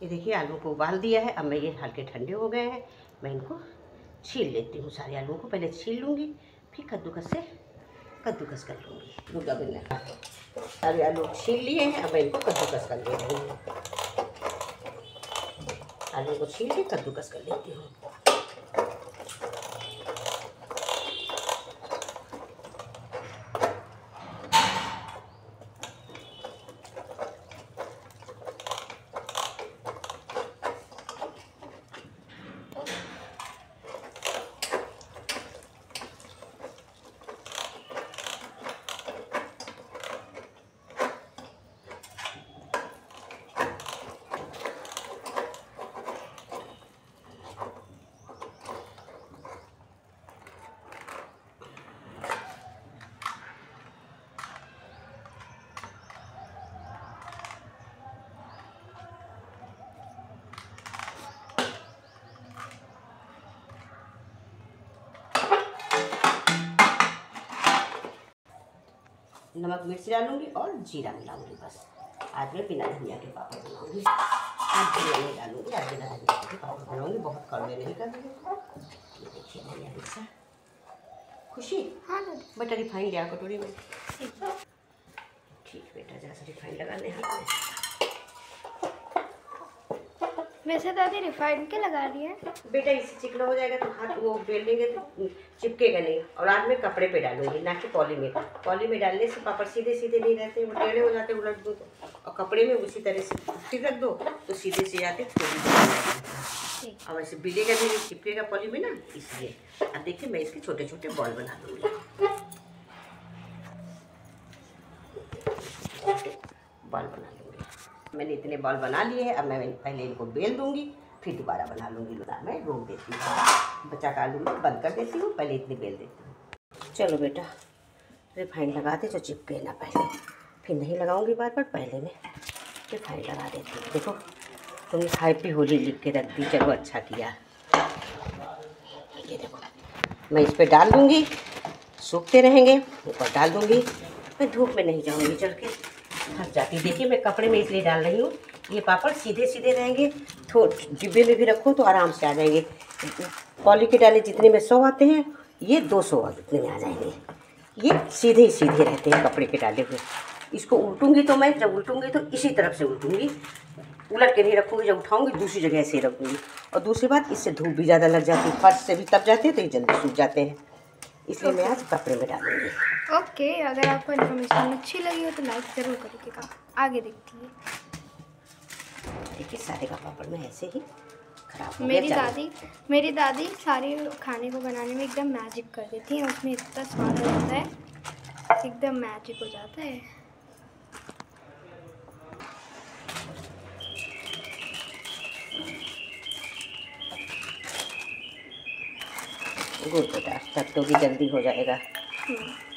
ये देखिए, आलू को उबाल दिया है। अब मैं ये हल्के ठंडे हो गए हैं। मैं इनको छील लेती हूँ। सारे आलू को पहले छील लूँगी, फिर कद्दूकस से कद्दूकस कर लूँगी। मुर्गा बिना सारे आलू छील लिए हैं। अब मैं इनको कद्दूकस कर ले रही हूँ। आलू को छील के कद्दूकस कर लेती हूँ। नमक मिर्च डालूँगी और जीरा मिलाऊँगी बस। आज मैं बिना धनिया के पापड़ बनाऊँगी। आज धनिया नहीं डालूँगी आज बिना धनिया के पापड़ बनाऊँगी। बहुत कड़वे नहीं कर ये देखिए धनिया मिर्चा खुशी? हाँ दादी बेटा रिफाइन लिया कटोरी में। ठीक बेटा जरा सा रिफाइन लगा ले हाथ में वैसे दादी रिफाइंड के लगा है। बेटा इससे चिकना हो जाएगा तो हाथ वो बेल लेंगे तो चिपकेगा नहीं। और आज मैं कपड़े पे डालूँगी ना कि पॉली में। पॉली में डालने से पापड़ सीधे सीधे नहीं रहते वो टेढ़े हो जाते उलट दो तो। और कपड़े में उसी तरह से फिर रख दो तो सीधे से जाते थोड़ी और ऐसे बिलेगा भी नहीं चिपकेगा पॉली में ना इसलिए। अब देखिए मैं इसके छोटे छोटे बॉल बना दूँगी। बॉल बना लूँगी मैंने इतने बॉल बना लिए हैं, अब मैं पहले इनको बेल दूँगी, फिर दोबारा बना लूँगी लोटा मैं रोक देती हूँ। बचा का आलू बंद कर देती हूँ, पहले इतने बेल देती हूँ। चलो बेटा, रिफाइंड लगा दे जो चिपके ना पहले। फिर नहीं लगाऊँगी बार बार, पहले मैं रिफाइंड लगा देती हूँ। देखो, तुमने हैप्पी होली लिख के रख दी, चलो अच्छा किया। ये देखो, मैं इस पर डाल दूँगी, सूखते रहेंगे, ऊपर डाल दूँगी। मैं धूप में नहीं जाऊँगी, चल के। फंस जाती है। देखिए, मैं कपड़े में इसलिए डाल रही हूँ। ये पापड़ सीधे सीधे रहेंगे। थो, डिब्बे में भी रखो तो आराम से आ जाएँगे। पॉली के डाले जितने में सौ आते हैं, ये दो सौ इतने में आ जाएँगे। ये सीधे ही सीधे रहते हैं कपड़े के डाले हुए। इसको उल्टूँगी तो मैं, जब उल्टूँगी तो इसी तरफ़ से उल्टूँगी। उलट के नहीं रखूँगी, जब उठाऊँगी दूसरी जगह से रखूँगी। और दूसरी बात, इससे धूप भी ज़्यादा लग जाती है। फर्श से भी तब जाते हैं तो ये जल्दी सूख जाते हैं। इसलिए मैं आज कपड़े में डालूँगी। ओके अगर आपको इन्फॉर्मेशन अच्छी लगी हो तो लाइक ज़रूर करिएगा आगे देखती है। देखिए सारे का पापड़ में ऐसे ही खराब मेरी दादी मेरी दादी सारे खाने को बनाने में एकदम मैजिक कर देती है उसमें इतना स्वाद होता है एकदम मैजिक हो जाता है। गुड़ बेटा तब तो भी जल्दी हो जाएगा हम्म।